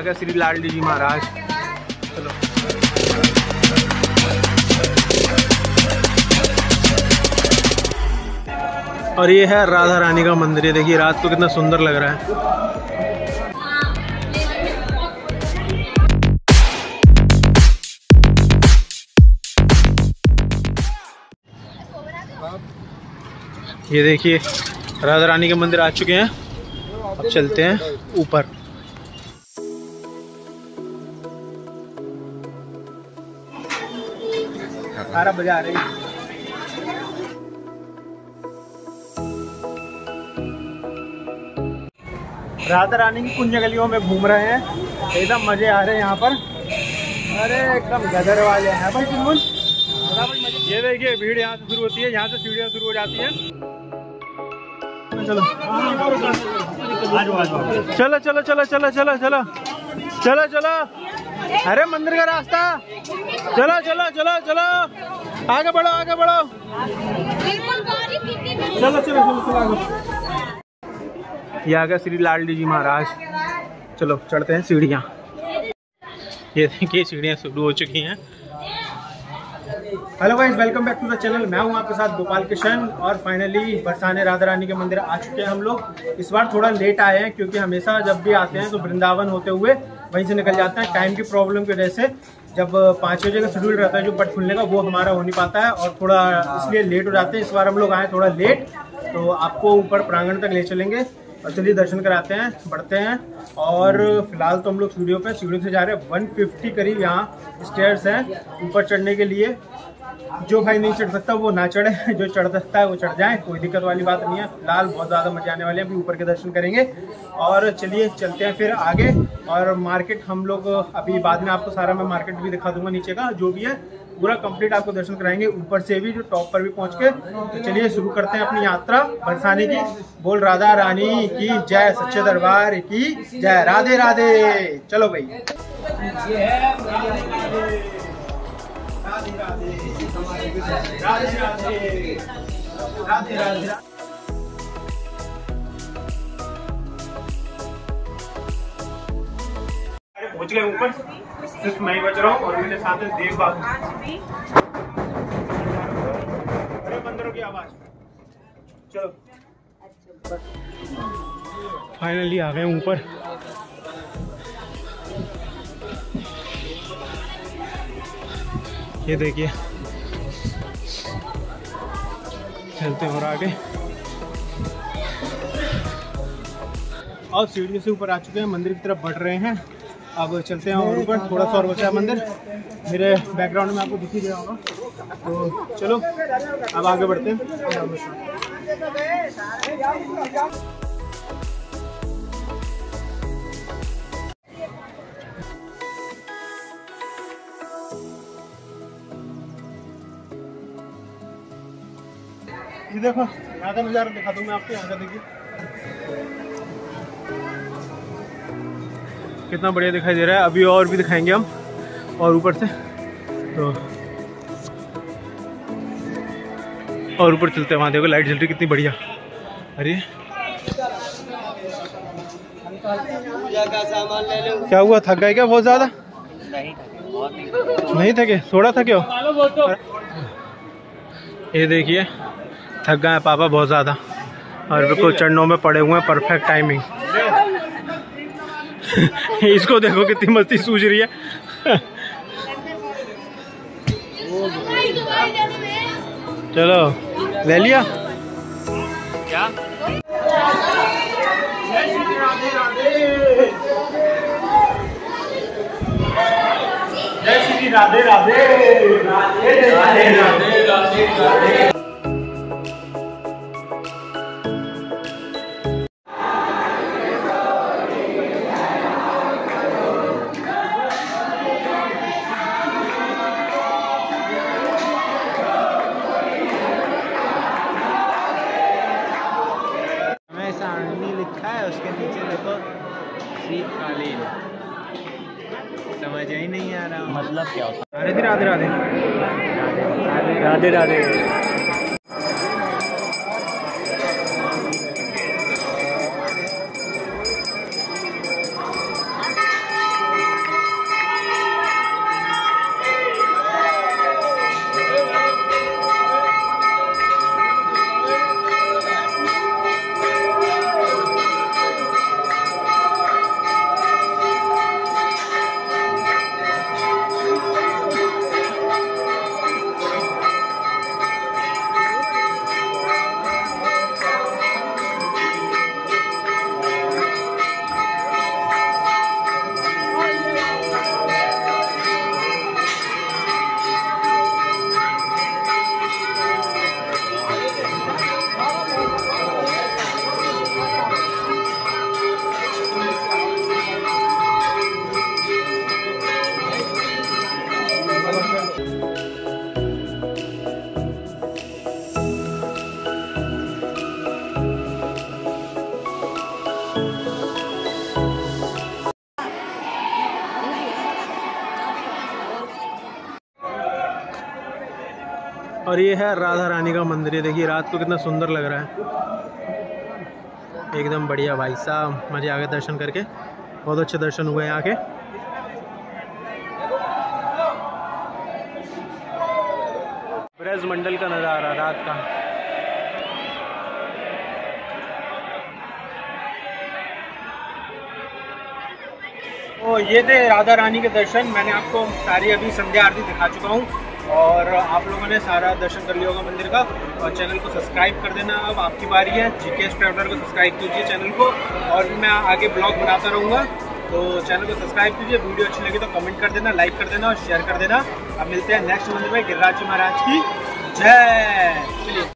गया श्री लाल जी महाराज। चलो। और ये है राधा रानी का मंदिर, ये देखिए, रात को कितना सुंदर लग रहा है। ये देखिए, राधा रानी के मंदिर आ चुके हैं। अब चलते हैं ऊपर। बारह बजे आ रही है। राधा रानी की पुण्य गलियों में घूम रहे हैं। एकदम मज़े आ रहे हैं यहाँ पर। अरे एकदम गदर वाले हैं। भाई चुनमुन। ये देखिए भीड़ यहाँ से शुरू होती है यहाँ से सीढ़ियाँ शुरू हो जाती हैं। चलो चलो। चलो चलो चलो चलो चलो चलो चलो। अरे मंदिर का रास्ता। चलो चलो चलो चलो। आगे बढ़ो आगे बढ़ो। चलो चलो चलो चलो, आगे ये आ गया श्री लाल जी महाराज। चलो, चढ़ते हैं सीढ़ियाँ। ये देखिए सीढ़ियाँ शुरू हो चुकी हैं। Hello guys welcome back to the channel मैं हूँ आपके साथ गोपाल किशन और फाइनली बरसाने राधा रानी के मंदिर आ चुके हैं हम लोग। इस बार थोड़ा लेट आए हैं, क्योंकि हमेशा जब भी आते हैं तो वृंदावन होते हुए वहीं से निकल जाते हैं। टाइम की प्रॉब्लम की वजह से जब पाँच बजे का शेड्यूल रहता है, जो बट खुलने का, वो हमारा हो नहीं पाता है और थोड़ा इसलिए लेट हो जाते हैं। इस बार हम लोग आए थोड़ा लेट तो आपको ऊपर प्रांगण तक ले चलेंगे। और चलिए दर्शन कराते हैं, बढ़ते हैं। और फ़िलहाल तो हम लोग स्टूडियो पे स्टूडियो से जा रहे हैं। 150 करीब यहाँ स्टेयर्स हैं, ऊपर चढ़ने के लिए। जो भाई नहीं चढ़ सकता, वो ना चढ़े। जो चढ़ सकता है, वो चढ़ जाए। कोई दिक्कत वाली बात नहीं है। फ़िलहाल बहुत ज़्यादा मज़े आने वाले हैं। अभी ऊपर के दर्शन करेंगे। और चलिए, चलते हैं फिर आगे। और मार्केट हम लोग अभी बाद में आपको सारा मैं मार्केट भी दिखा दूँगा नीचे का। जो भी है, पूरा कंप्लीट आपको दर्शन कराएँगे। ऊपर से भी, जो टॉप पर भी पहुँच के। तो चलिए, शुरू करते हैं अपनी यात्रा। बरसाने की। बोल राधा रानी की जय, सच्चे दरबार की जय। राधे राधे। चलो भाई। राधे राधे राधे राधे राधे राधे। अरे पहुँच गए ऊपर। सिर्फ़ मैं ही बच रहा हूँ और मेरे साथ है देव बाबू अरे बंदरों की आवाज़। चलो। फाइनली आ गए ऊपर। ये देखिए। चलते और आगे। और सीढ़ियों से ऊपर आ चुके हैं, मंदिर की तरफ़ बढ़ रहे हैं। अब चलते हैं और ऊपर, थोड़ा सा और बचा है मंदिर। मेरे बैकग्राउंड में आपको दिख ही गया होगा। तो चलो, अब आगे बढ़ते हैं। ये देखो यहाँ का नज़ारा दिखा दूँ मैं आपको यहाँ का देखिए। कितना बढ़िया दिखाई दे रहा है। अभी और भी दिखाएँगे हम, और ऊपर से। तो और ऊपर चलते हैं, वहाँ देखो, लाइट जल रही कितनी बढ़िया। अरे। क्या हुआ, थक गए क्या बहुत ज़्यादा? नहीं थके थोड़ा थके हो? ये देखिए थक गए हैं पापा बहुत ज़्यादा। और बिल्कुल चरणों में पड़े हुए हैं परफेक्ट टाइमिंग इसको देखो कितनी मस्ती सूझ रही है। चलो ले लिया। क्या? जय श्री राधे राधे। राधे राधे राधे राधे। लिखा है उसके नीचे देखो। शीतकालीन समझ ही नहीं आ रहा। मतलब क्या होता राधे राधे राधे। राधे राधे। और ये है राधा रानी का मंदिर। है देखिए, रात को कितना सुंदर लग रहा है। एकदम बढ़िया भाई साहब, मज़े आ गए दर्शन करके। बहुत अच्छे दर्शन हुए यहाँ के। ब्रज मंडल का नज़ारा, रात का। तो ये थे राधा रानी के दर्शन। मैंने आपको सारी अभी संध्या आरती दिखा चुका हूँ और आप लोगों ने सारा दर्शन कर लिया होगा मंदिर का। और चैनल को सब्सक्राइब कर देना अब आपकी बारी है। जी के ट्रैवलर को सब्सक्राइब कीजिए चैनल को। और मैं आगे ब्लॉग बनाता रहूँगा। तो चैनल को सब्सक्राइब कीजिए, वीडियो अच्छी लगी तो कमेंट कर देना लाइक कर देना और शेयर कर देना। अब मिलते हैं नेक्स्ट मंदिर में, गिरिराज महाराज की। जय!